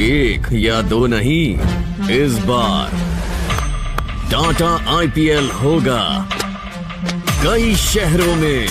एक या दो नहीं इस बार। टाटा आईपीएल होगा कई शहरों में।